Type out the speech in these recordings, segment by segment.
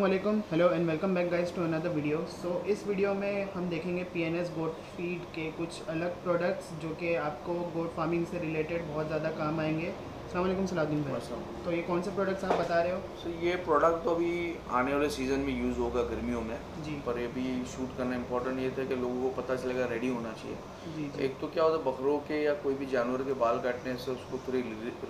वालेकुम hello and welcome back guys to another video सो इस video में हम देखेंगे P N S goat feed के कुछ अलग प्रोडक्ट्स जो कि आपको गोट फ़ार्मिंग से रिलेटेड बहुत ज़्यादा काम आएँगे। अस्सलाम वालेकुम सलाउद्दीन भाई। तो ये कौन से प्रोडक्ट्स आप बता रहे हो? सर ये प्रोडक्ट तो अभी आने वाले सीज़न में यूज़ होगा गर्मियों में जी। पर ये भी शूट करना इम्पोर्टेंट ये था कि लोगों को पता चलेगा रेडी होना चाहिए। जी जी। एक तो क्या होता है बकरों के या कोई भी जानवर के बाल काटने से उसको थोड़ी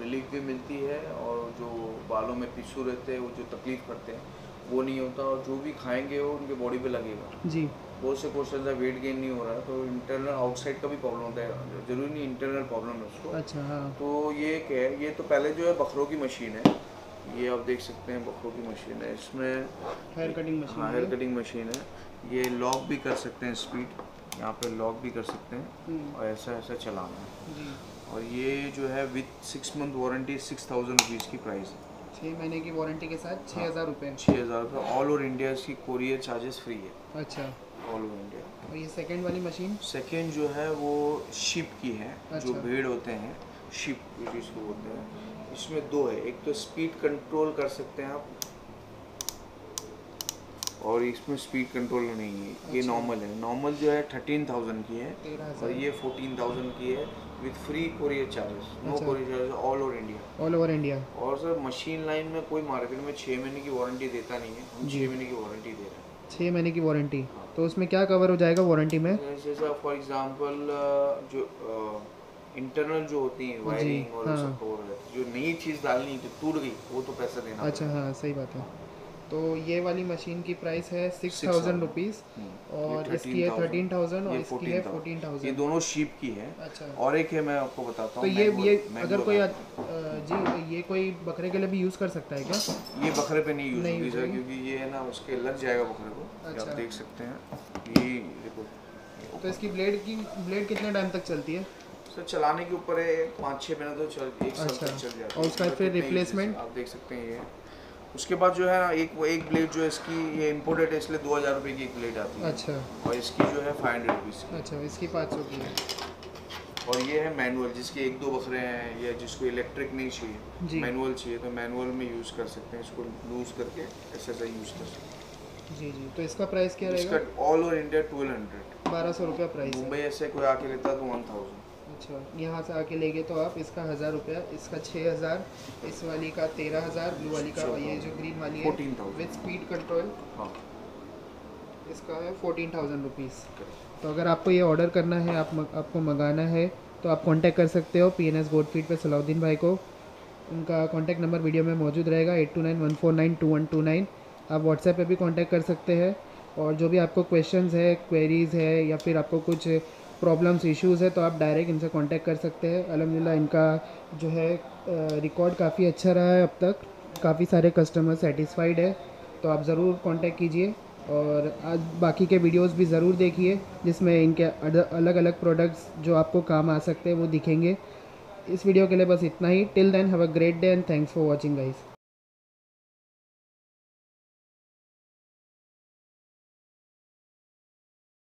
रिलीफ भी मिलती है और जो बालों में पिसू रहते हैं वो जो तकलीफ़ करते हैं वो नहीं होता और जो भी खाएँगे वो उनके बॉडी पे लगेगा। जी। बहुत से क्वेश्चन है वेट गेन नहीं हो रहा है तो इंटरनल आउटसाइड का भी प्रॉब्लम होता है। ज़रूरी नहीं इंटरनल प्रॉब्लम है उसको। अच्छा हाँ। तो ये क्या है ये तो पहले जो है बकरों की मशीन है। ये आप देख सकते हैं बकरों की मशीन है। इसमें हेयर कटिंग हाँ मशीन हेयर कटिंग मशीन है। ये लॉक भी कर सकते हैं स्पीड यहाँ पे लॉक भी कर सकते हैं। हम्म, और ऐसा ऐसा चलाना है। और ये जो है with six month warranty six thousand rupees की प्राइस है। छः महीने की वारंटी के साथ छः हज़ार रुपये छः हज़ार रुपये ऑल ओवर इंडिया इसकी कोरियर चार्जेस फ्री है। अच्छा। ऑल ओवर इंडिया और ये सेकंड वाली मशीन सेकेंड जो है वो शिप की है अच्छा। जो भीड़ भेड़ होते हैं शिप जिसको बोलते हैं। इसमें दो है। एक तो स्पीड कंट्रोल कर सकते हैं आप। और इसमें स्पीड कंट्रोल नहीं है। ये अच्छा। नॉर्मल है। नॉर्मल जो है थर्टीन थाउज़ेंड की है। और ये फोर्टीन थाउज़ेंड की है with free courier charges no. Courier charges all over India all over India और सर मशीन लाइन में कोई मार्केट में छः महीने की वारंटी देता नहीं है। हम छः महीने की वारंटी दे रहे हैं। छः महीने की वारंटी तो उसमें क्या कवर हो जाएगा वारंटी में? जैसे फॉर एग्जांपल जो इंटरनल जो होती है वायरिंग और हाँ। है, जो नई चीज़ डालनी जो टूट गई वो तो पैसा देना अच्छा हाँ सही बात है। तो ये वाली मशीन की प्राइस है सिक्स थाउज़ेंड रुपीज़ और इसकी है थर्टीन थाउज़ेंड और इसकी है 14,000। फोर्टीन ये दोनों शीप की है। अच्छा। और एक है मैं आपको बताता हूँ तो ये ये अगर कोई जी ये कोई बकरे के लिए भी यूज़ कर सकता है क्या? ये बकरे पे नहीं यूज़ होगी सर क्योंकि ये है ना उसके लग जाएगा बकरे को। अच्छा। आप देख सकते हैं। ये देखो तो इसकी ब्लेड की ब्लेड कितने टाइम तक चलती है? सर चलाने के ऊपर है पाँच छः महीने तो चल एक साल अच्छा। तक चल जाता है। और उसका फिर replacement? आप देख सकते हैं ये। उसके बाद जो है ना एक वो एक ब्लेड जो है इसकी ये इम्पोर्टेड है इसलिए दो हज़ार रुपये की एक ब्लेड आती है। अच्छा। और इसकी जो है फाइव हंड्रेड रुपीज़ अच्छा इसकी पाँच सौ की है। और ये है मैनुअल जिसके एक दो बकरे हैं या जिसको इलेक्ट्रिक नहीं चाहिए। मैनुअल चाहिए तो मैनुअल में यूज़ कर सकते हैं इसको लूज़ करके ऐसा ऐसा यूज़ कर सकते हैं। जी जी। तो इसका प्राइस क्या रहेगा? इसका all over India twelve hundred बारह सौ रुपया प्राइस मुंबई ऐसे कोई आके लेता तो वन थाउज़ेंड अच्छा यहाँ से आके लेंगे तो आप इसका हज़ार रुपया इसका छः हज़ार इस वाली का तेरह हज़ार ब्लू वाली का और ये जो ग्रीन वाली है विद स्पीड कंट्रोल हाँ। इसका है फोर्टीन थाउज़ेंड रुपीज़ तो अगर आपको ये ऑर्डर करना है आप आपको मंगाना है तो आप कांटेक्ट कर सकते हो P N S goat feed पर सलाउद्दीन भाई को। उनका कांटेक्ट नंबर वीडियो में मौजूद रहेगा eight two nine one four nine two one two nine आप व्हाट्सएप पे भी कांटेक्ट कर सकते हैं और जो भी आपको क्वेश्चंस है क्वेरीज़ है या फिर आपको कुछ प्रॉब्लम्स इश्यूज़ है तो आप डायरेक्ट इनसे कांटेक्ट कर सकते हैं। अलहमदिल्ला इनका जो है रिकॉर्ड काफ़ी अच्छा रहा है अब तक। काफ़ी सारे कस्टमर सेटिस्फाइड है तो आप ज़रूर कांटेक्ट कीजिए। और आज बाकी के वीडियोस भी ज़रूर देखिए, जिसमें इनके अलग अलग प्रोडक्ट्स जो आपको काम आ सकते हैं, वो दिखेंगे। इस वीडियो के लिए बस इतना ही। Till then have a great day and thanks for watching guys